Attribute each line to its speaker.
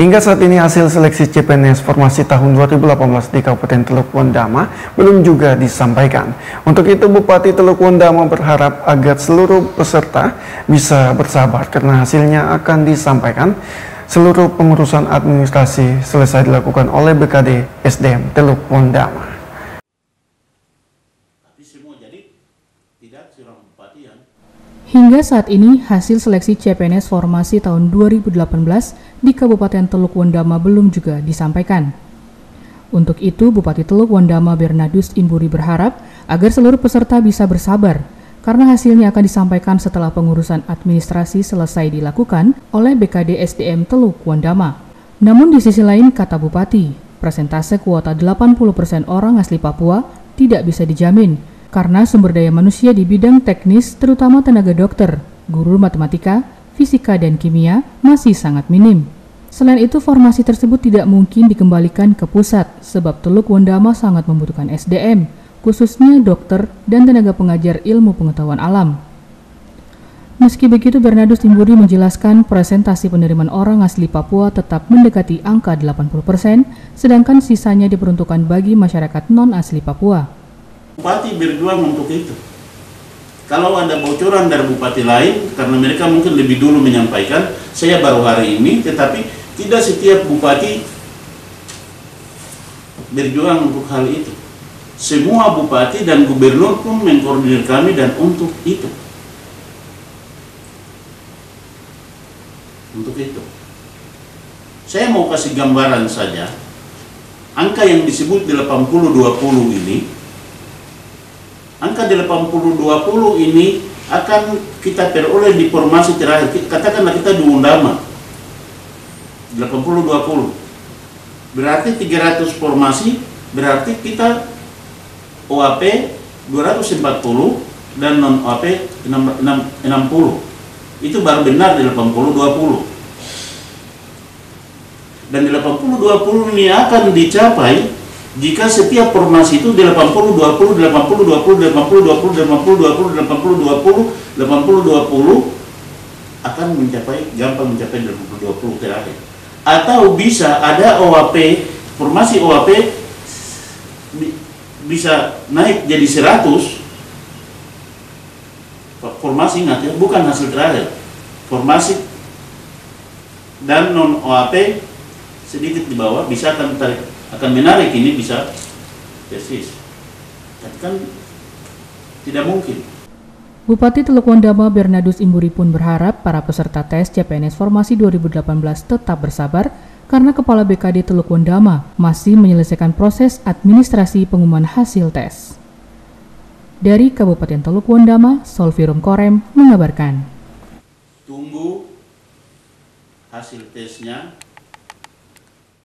Speaker 1: Hingga saat ini hasil seleksi CPNS formasi tahun 2018 di Kabupaten Teluk Wondama belum juga disampaikan. Untuk itu Bupati Teluk Wondama berharap agar seluruh peserta bisa bersabar karena hasilnya akan disampaikan seluruh pengurusan administrasi selesai dilakukan oleh BKD SDM Teluk Wondama.
Speaker 2: Hingga saat ini, hasil seleksi CPNS formasi tahun 2018 di Kabupaten Teluk Wondama belum juga disampaikan. Untuk itu, Bupati Teluk Wondama Bernadus Imburi berharap agar seluruh peserta bisa bersabar, karena hasilnya akan disampaikan setelah pengurusan administrasi selesai dilakukan oleh BKD SDM Teluk Wondama. Namun di sisi lain, kata Bupati, presentase kuota 80% orang asli Papua tidak bisa dijamin, karena sumber daya manusia di bidang teknis, terutama tenaga dokter, guru matematika, fisika, dan kimia, masih sangat minim. Selain itu, formasi tersebut tidak mungkin dikembalikan ke pusat, sebab Teluk Wondama sangat membutuhkan SDM, khususnya dokter dan tenaga pengajar ilmu pengetahuan alam. Meski begitu, Bernardus Timburi menjelaskan presentasi penerimaan orang asli Papua tetap mendekati angka 80%, sedangkan sisanya diperuntukkan bagi masyarakat non-asli Papua.
Speaker 3: Bupati berjuang untuk itu. Kalau ada bocoran dari bupati lain, karena mereka mungkin lebih dulu menyampaikan, saya baru hari ini, tetapi tidak setiap bupati berjuang untuk hal itu. Semua bupati dan gubernur pun mengkoordinir kami dan untuk itu. Untuk itu. Saya mau kasih gambaran saja. Angka yang disebut 80-20 ini angka 80-20 ini akan kita peroleh di formasi terakhir. Katakanlah kita di Undama. 80-20. Berarti 300 formasi, berarti kita OAP 240 dan non OAP 60. Itu baru benar di 80-20. Dan di 80-20 ini akan dicapai jika setiap formasi itu di 80 20 80 20 80 20 80 20 80 20 80 20 akan mencapai gampang mencapai 80 20 terakhir. Atau bisa ada OAP formasi OAP bisa naik jadi 100 formasi ingat ya bukan hasil terakhir. Formasi dan non OAP sedikit di bawah bisa akan tarik akan menarik ini bisa tesis. Tapi kan tidak mungkin.
Speaker 2: Bupati Teluk Wondama Bernadus Imburi pun berharap para peserta tes CPNS Formasi 2018 tetap bersabar karena Kepala BKD Teluk Wondama masih menyelesaikan proses administrasi pengumuman hasil tes. Dari Kabupaten Teluk Wondama, Solvirum Korem mengabarkan.
Speaker 3: Tunggu hasil tesnya